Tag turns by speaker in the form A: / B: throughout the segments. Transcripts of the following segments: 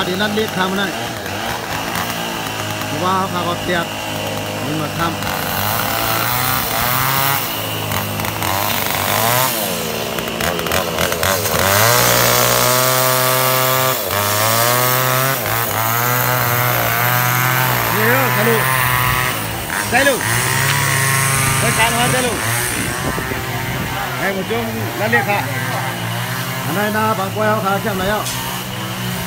A: khá đến ăn biết tham này qua khá có tiền nhưng mà tham Delu, cái cá nó delu, này một chung đã liệt hạ, hôm nay na bằng quay ao khá xem này không?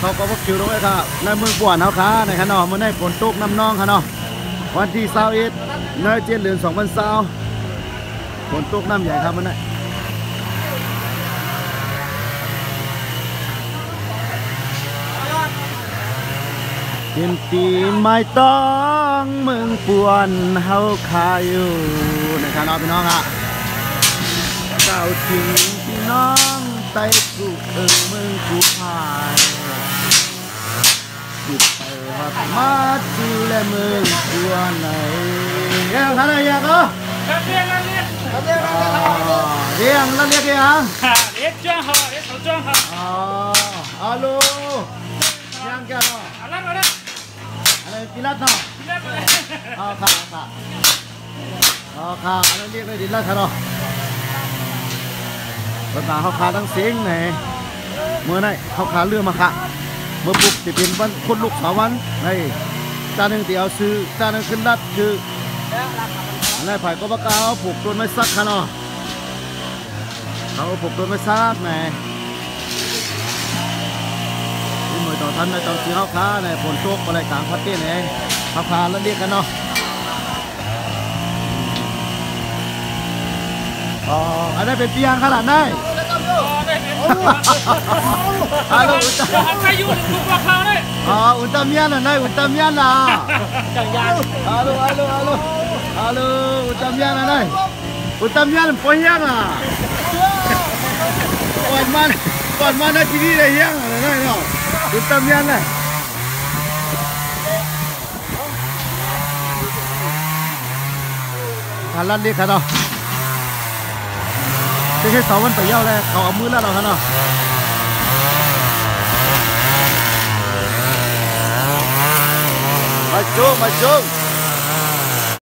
A: เรางกวยเขาขาเข้มแล้วเขาก็พกคิวด้วยครับในเมืองปวนเขาขาในขนอมันได้ฝนตกน้ำนองค่ะเนาะวันที่เสาร์อีเนยเจ็ดเหลือสองพันเสาร์ฝนตกน้ำใหญ่ครับมันได้ยินตีไม่ต้องเมืองปวนเฮาคาอยู่นะครับน้องพี่น้องอะเจ้าถึงพี่น้องไต้กูเอิงเมืองกูพายจิตไป หัดมาดูแลเมืองปวนไหนเรื่องอะไรอยากเหรอ
B: Các viên ăn liệt
A: เรียงแล้วเรียกยัง
B: Hả, liệt trang hả, liệt thấu trang hả
A: อ๋ออาลูยังแกเนาะ
B: À, lát vào đây
A: อะไรกิรัตเนาะ
B: Lát vào đây
A: อ๋อค่ะค่ะอ๋อค่ะอันนั้นเรียกได้ดีแล้วค่ะเนาะภาษาเขาขาทั้งเสียงไหนเมื่อไหนเขาขาเรือมาค่ะ เมื่อปลุกจะเป็นวันคนลูกสาววันในจานหนึ่งที่เอาซื้อจานหนึ่งขึ้นรัดคืออันนั้นไผ่ก็ประกาศเอาผูกต้นไม้ซักค่ะเนาะเขาผูกต้นไม้ซักไหนนี่มือต่อท่านในตอนที่เขาขาในฝนตกอะไรกลางพัดเต้นเองเขาขาแล้วเรียกกันเนาะอ๋ออันนั้นเป็นเตียงขนาดไห Alo,
B: Ờ,
A: Utamian là này, Utamian ờ, là. Alo, alo, alo. Alo, Utamian là này. Ờ, Utamian ờ, là phối hang à. Còn man, còn man đã chỉ đi đây hang ở à? đây nào. Utamian này. Hà Lan đi khả. 这些烧温不要嘞，烤木了了看到。Mày xuống, mày xuống